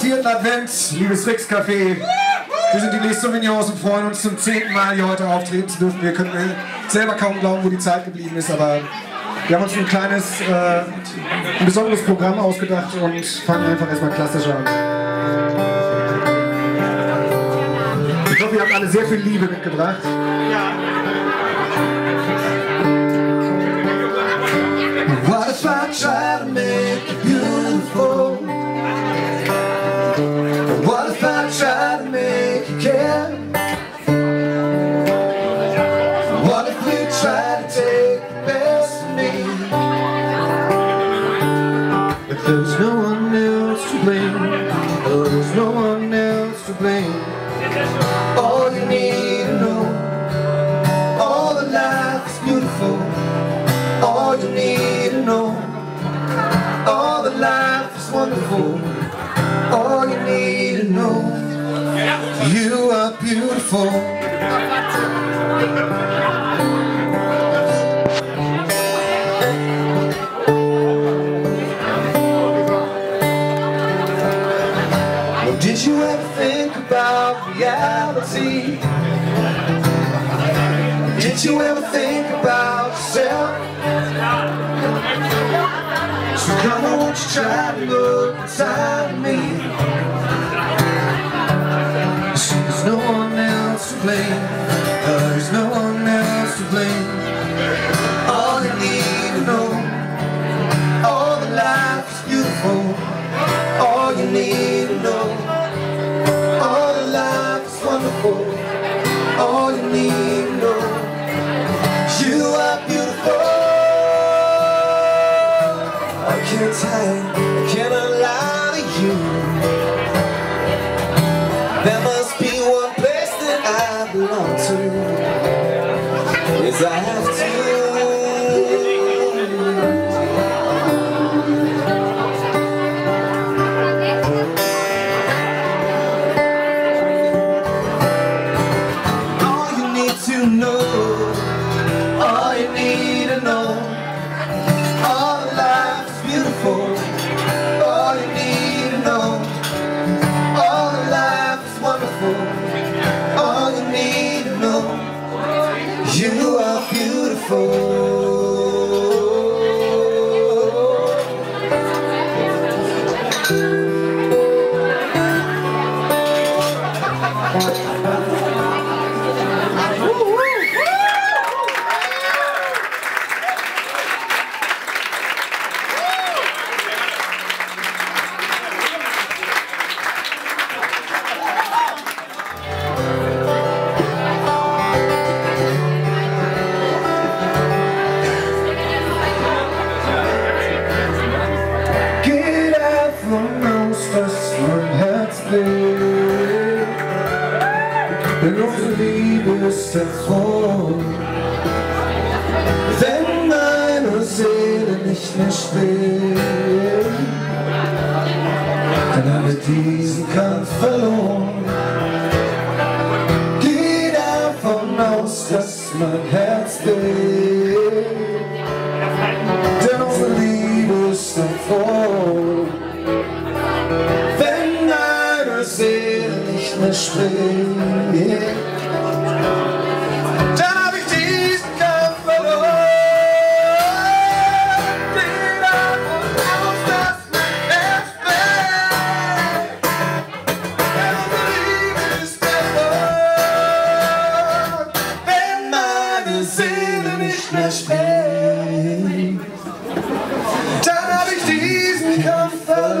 vierten Advent, liebes Rix Café. Wir sind die Les Sauvignons und freuen uns zum zehnten Mal hier heute auftreten zu dürfen. Wir können selber kaum glauben, wo die Zeit geblieben ist, aber wir haben uns ein kleines, äh, ein besonderes Programm ausgedacht und fangen einfach erstmal klassisch an. Ich hoffe, ihr habt alle sehr viel Liebe mitgebracht. What if I try to make you beautiful? Try to take the best of me? If there's no one else to blame, oh, there's no one else to blame. All you need to know, all the life is beautiful. All you need to know, all the life is wonderful. All you need to know, you are beautiful. You ever think about yourself? So come on, won't you try to look inside of me? See, there's no one else to blame. There's no one else to blame. All you need to know, all the life is beautiful. All you need to know, all the life is wonderful. All you need I can't I cannot lie to you. You are beautiful. Schlägt Dann haben wir diesen Kampf verloren. Geh davon aus, dass mein Herz bläht denn unsere Liebe ist davor. Wenn deine Seele nicht mehr spricht, There ain't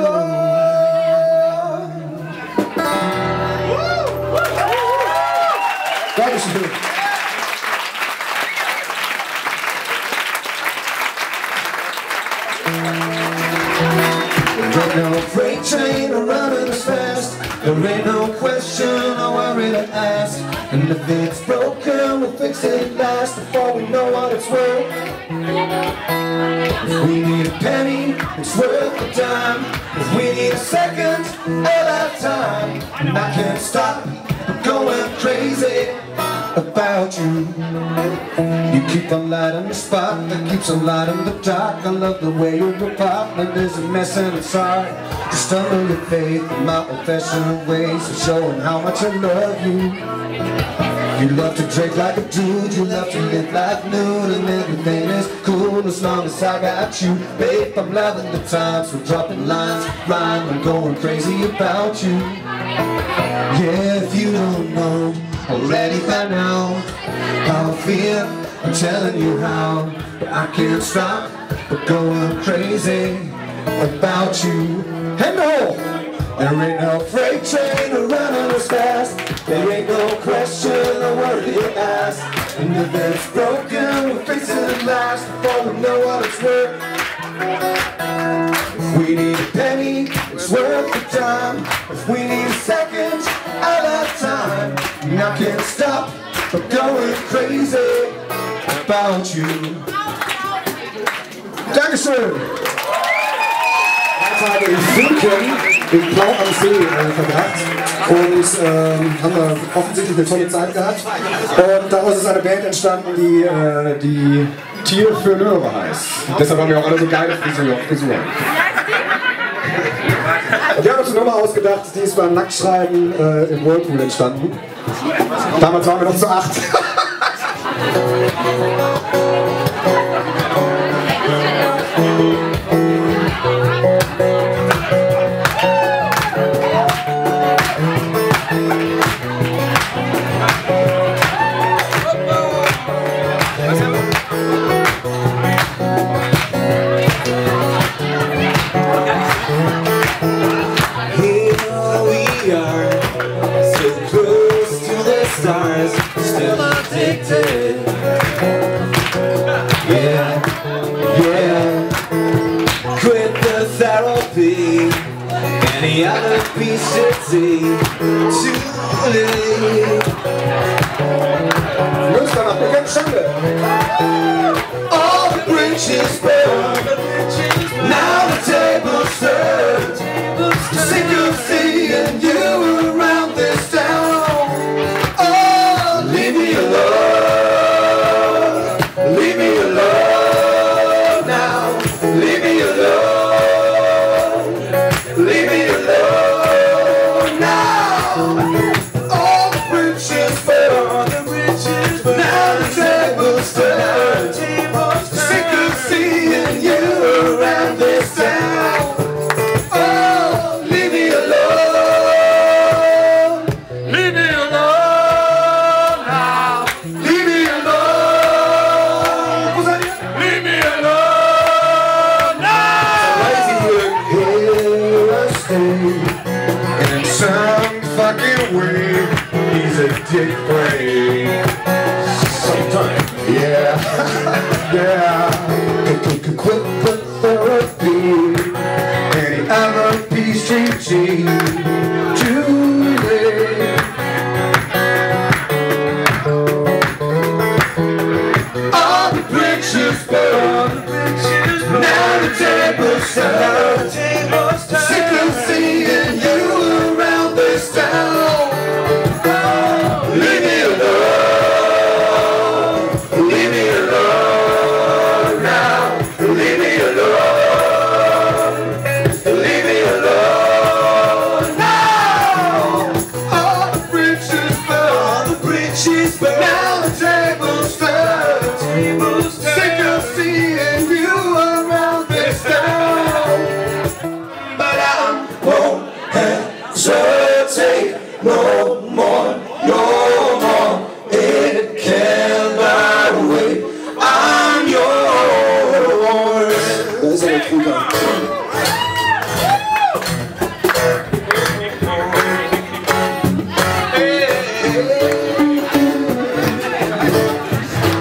no freight train running as fast There ain't no question or worry to ask And if it's broken, we'll fix it last Before we know what it's worth we need a penny, it's worth the dime If we need a second, a lifetime And I can't stop You keep on lighting the spot that keeps on lighting the dark. I love the way your apartment is a mess and it's hard. To stumble your faith in my old-fashioned ways Of showing how much I love you. You love to drink like a dude You love to live life nude And everything is cool as long as I got you. Babe, I'm loving the times We're dropping lines, rhyme I'm going crazy about you. Yeah, if you don't know already by now how I feel. I'm telling you how, I can't stop but going crazy about you. And no, there ain't no freight train running as fast. There ain't no question or word you ask. And if it's broken, we'll fix it last before we know what it's worth. If we need a penny, it's worth the time. If we need a second, all that time. And I can't stop but going crazy about you. Dankeschön! Drei Tage in Finken, in Blau am See äh, verbracht und ähm, haben wir offensichtlich eine tolle Zeit gehabt. Und daraus ist eine Band entstanden, die, äh, die Tier für Löwe heißt. Deshalb haben wir auch alle so geile Frisuren. Und wir haben uns eine Nummer ausgedacht, die ist beim Nacktschreiben äh, im Whirlpool entstanden. Damals waren wir noch zu acht. Thank you. Any other piece of tea late Münster macht mir ganz Schande. All the bridges burned Now the table's turned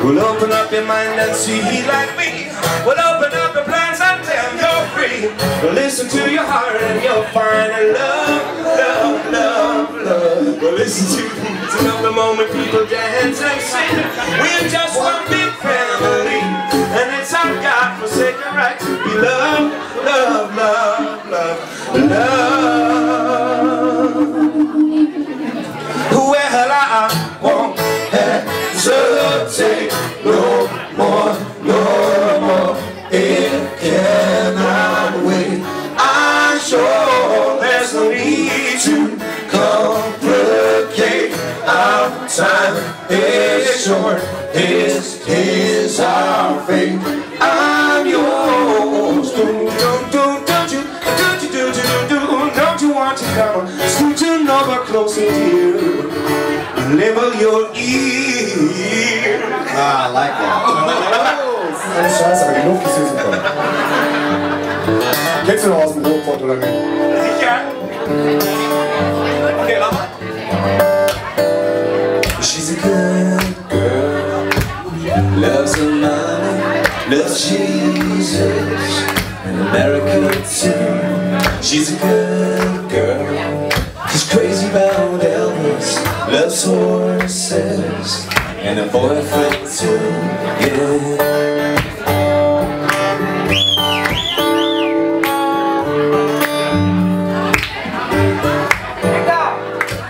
Well, open up your mind and see like me. Well, open up your plans and tell you're free. Well, listen to your heart and you'll find love, love, love, love. Well, listen to the of the moment people dance and sing. We're just one big family, and it's our God-forsaken right to be loved, love, love, love, love. Our. I'm yours. Don't, don't, don't, don't you, don't you, don't you, don't you, don't you want to come scooching over closer, dear? Level your ear. Ah, I like that. Keine Scheiße, aber Luft ist hier super. Kennst du noch aus dem Ruhrpott oder nicht? Sicher? She's a good girl, she's crazy about Elvis, loves horses, and a boyfriend too. Yeah.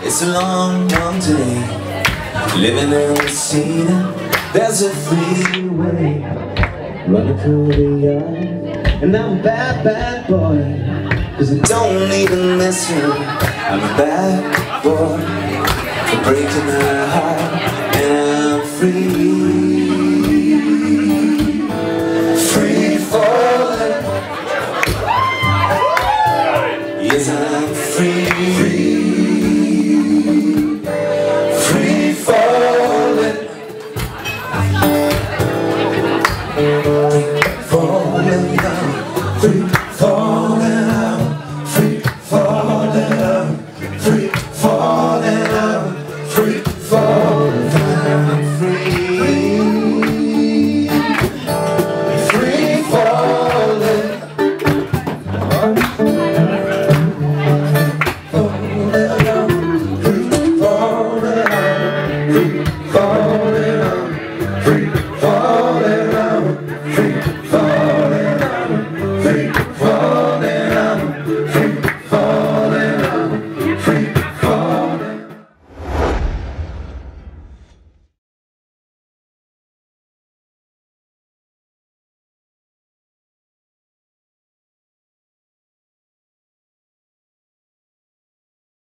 It's a long, long day Living in the city There's a freeway Running through the yard And I'm a bad, bad boy Cause I don't even miss you. I'm a bad boy for breaking my heart And I'm free